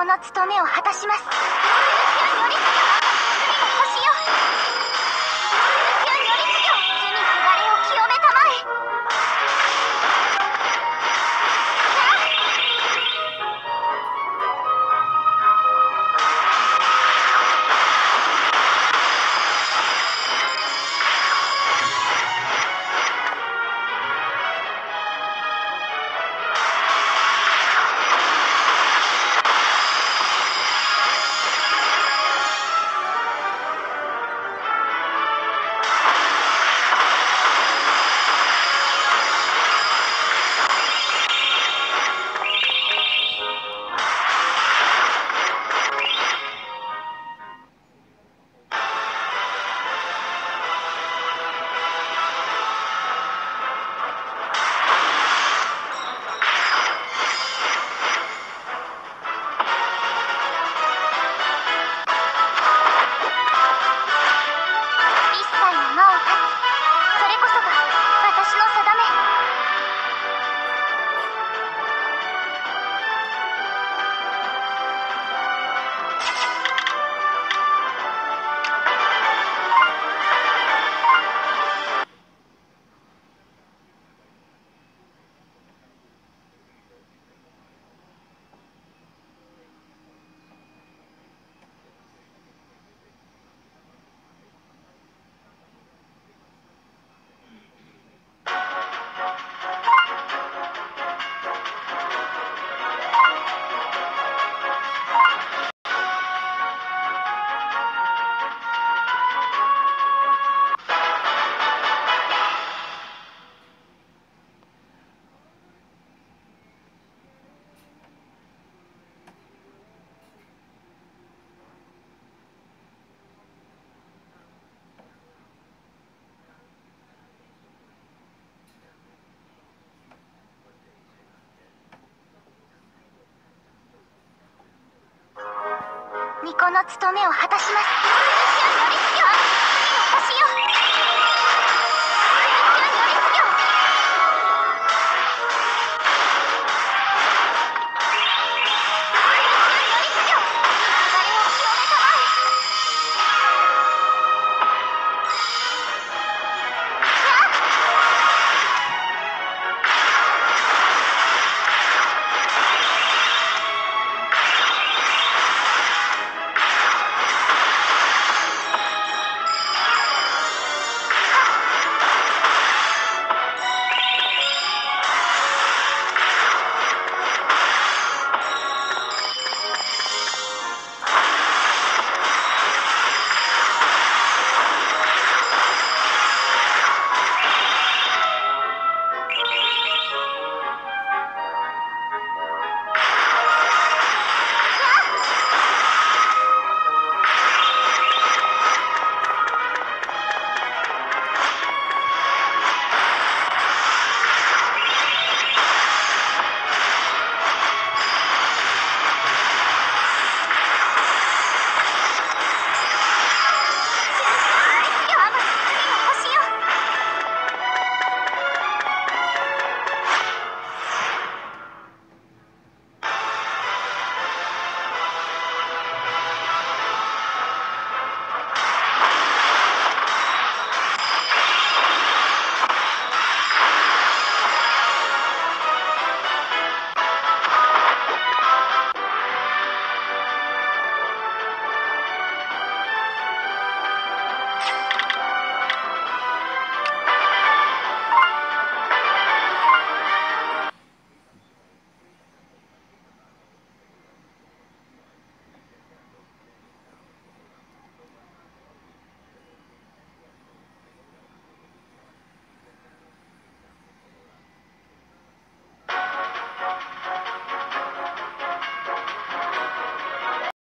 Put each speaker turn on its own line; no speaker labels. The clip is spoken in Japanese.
この務めを果たします。の務めを果たします。